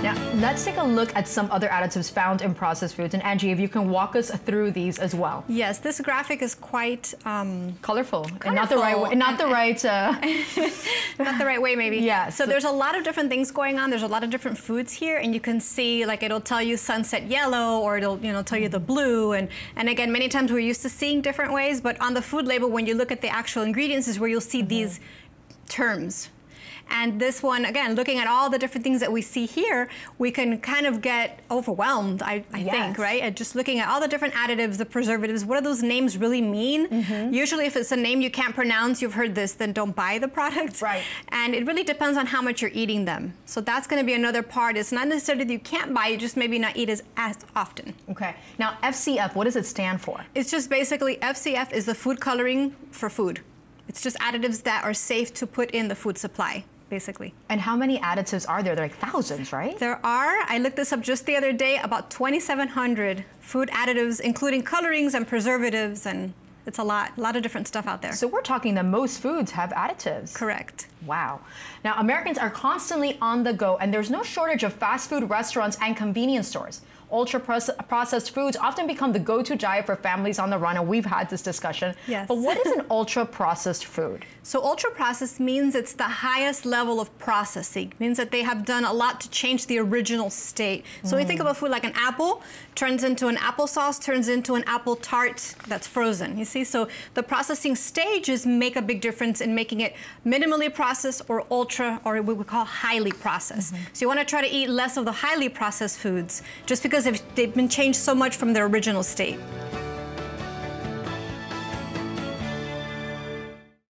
Now, let's take a look at some other additives found in processed foods. And Angie, if you can walk us through these as well. Yes, this graphic is quite um, colorful, and not the right way, not the right, uh... not the right way, maybe. Yeah. So there's a lot of different things going on. There's a lot of different foods here, and you can see like it'll tell you sunset yellow, or it'll you know tell you the blue, and and again, many times we're used to seeing different ways, but on the food label, when you look at the actual ingredients, is where you'll see mm -hmm. these terms and this one, again, looking at all the different things that we see here, we can kind of get overwhelmed, I, I yes. think, right? And just looking at all the different additives, the preservatives, what do those names really mean? Mm -hmm. Usually if it's a name you can't pronounce, you've heard this, then don't buy the product. Right. And it really depends on how much you're eating them. So that's gonna be another part. It's not necessarily that you can't buy, you just maybe not eat as, as often. Okay. Now FCF, what does it stand for? It's just basically, FCF is the food coloring for food. It's just additives that are safe to put in the food supply basically. And how many additives are there? There are like thousands, right? There are. I looked this up just the other day, about 2,700 food additives, including colorings and preservatives, and it's a lot, a lot of different stuff out there. So we're talking that most foods have additives. Correct. Wow. Now, Americans are constantly on the go, and there's no shortage of fast food restaurants and convenience stores. Ultra processed foods often become the go to diet for families on the run, and we've had this discussion. Yes. But what is an ultra processed food? So, ultra processed means it's the highest level of processing, it means that they have done a lot to change the original state. So, mm. we think of a food like an apple, turns into an applesauce, turns into an apple tart that's frozen. You see? So, the processing stages make a big difference in making it minimally processed or ultra, or what we call highly processed. Mm -hmm. So, you want to try to eat less of the highly processed foods just because because they've been changed so much from their original state.